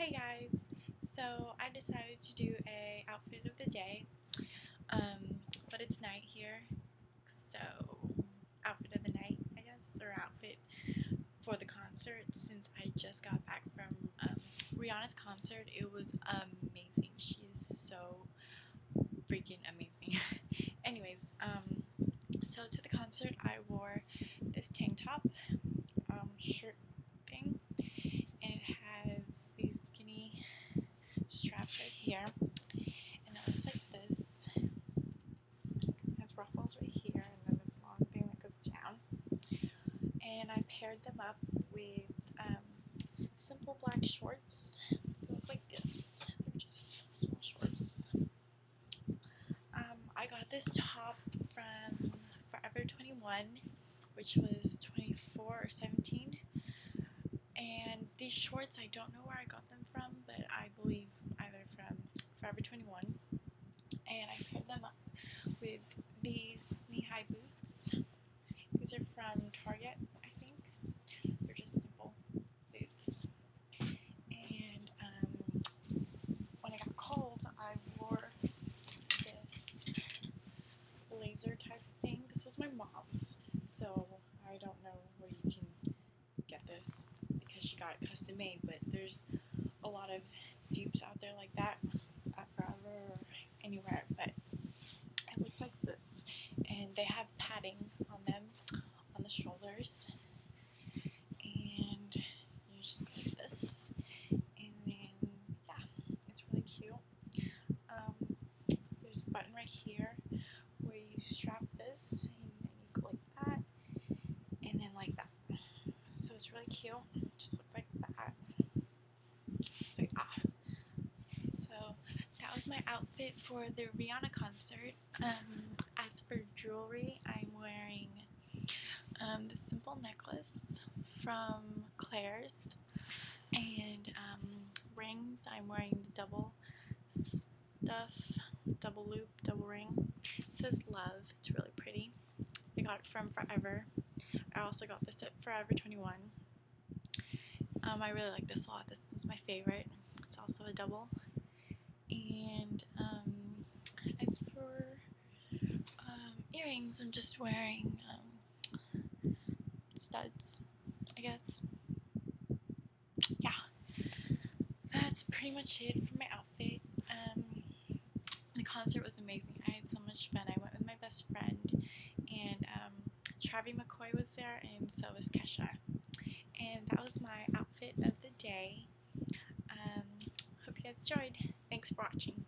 Hey guys, so I decided to do a outfit of the day, um, but it's night here, so outfit of the night, I guess, or outfit for the concert since I just got back from um, Rihanna's concert. It was amazing. She is so freaking amazing. Anyways, um, so to the concert I wore this tank top, um, shirt thing, and it has these skinny straps right here, and it looks like this. It has ruffles right here, and then this long thing that goes down. And I paired them up with um, simple black shorts. They look like this. They're just small shorts. Um, I got this top from Forever 21, which was 24 or 17 and these shorts, I don't know where I got them from, but I believe either from Forever 21. And I paired them up with these knee-high boots. These are from Target, I think. They're just simple boots. And um, when I got cold, I wore this blazer type thing. This was my mom's, so I don't know where you can get this because she got it custom made, but there's a lot of dupes out there like that at Forever or anywhere, but it looks like this. And they have padding on them on the shoulders. And you just go like this. And then, yeah, it's really cute. Um, there's a button right here where you strap this and then you go like that and then like that. So it's really cute just looks like that. So yeah. So that was my outfit for the Rihanna concert. Um, as for jewelry, I'm wearing um, the simple necklace from Claire's, and um, rings. I'm wearing the double stuff, double loop, double ring. It says love. It's really pretty. I got it from Forever. I also got this at Forever 21. Um, I really like this a lot. This is my favorite. It's also a double. And um, as for um, earrings, I'm just wearing um, studs, I guess. Yeah, that's pretty much it for my outfit. Um, the concert was amazing. I had so much fun. I went with my best friend, and um, Travie McCoy was there, and so was Kesha and that was my outfit of the day. Um, hope you guys enjoyed. Thanks for watching.